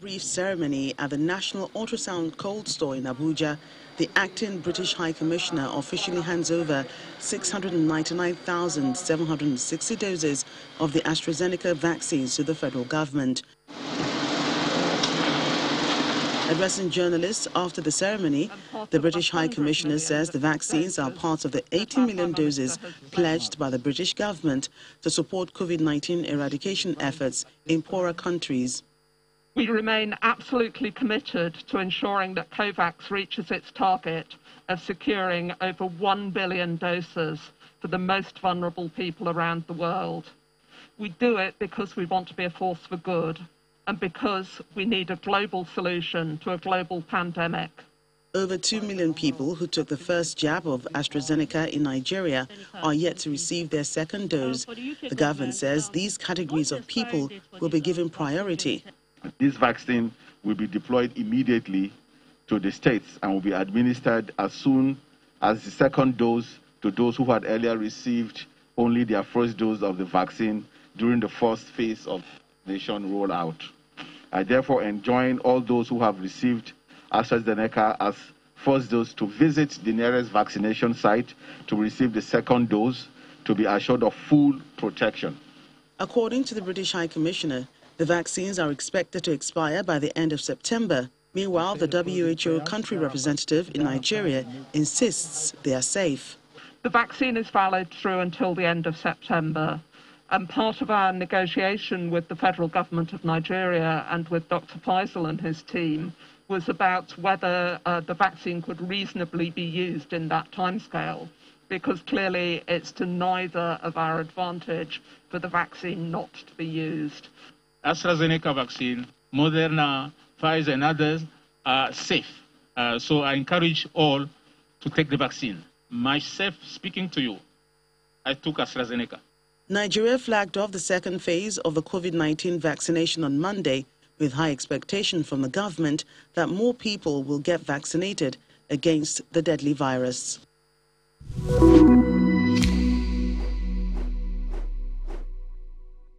brief ceremony at the National Ultrasound Cold Store in Abuja, the acting British High Commissioner officially hands over 699,760 doses of the AstraZeneca vaccines to the federal government. Addressing journalists after the ceremony, the British High Commissioner says the vaccines are part of the 80 million doses pledged by the British government to support COVID-19 eradication efforts in poorer countries. We remain absolutely committed to ensuring that COVAX reaches its target of securing over 1 billion doses for the most vulnerable people around the world. We do it because we want to be a force for good and because we need a global solution to a global pandemic. Over 2 million people who took the first jab of AstraZeneca in Nigeria are yet to receive their second dose. The government says these categories of people will be given priority. This vaccine will be deployed immediately to the states and will be administered as soon as the second dose to those who had earlier received only their first dose of the vaccine during the first phase of nation rollout. I therefore enjoin all those who have received AstraZeneca as first dose to visit the nearest vaccination site to receive the second dose to be assured of full protection. According to the British High Commissioner, the vaccines are expected to expire by the end of September. Meanwhile, the WHO country representative in Nigeria insists they are safe. The vaccine is valid through until the end of September. And part of our negotiation with the federal government of Nigeria and with Dr. Faisal and his team was about whether uh, the vaccine could reasonably be used in that timescale, because clearly it's to neither of our advantage for the vaccine not to be used. AstraZeneca vaccine, Moderna, Pfizer, and others are safe. Uh, so I encourage all to take the vaccine. Myself speaking to you, I took AstraZeneca. Nigeria flagged off the second phase of the COVID-19 vaccination on Monday with high expectation from the government that more people will get vaccinated against the deadly virus.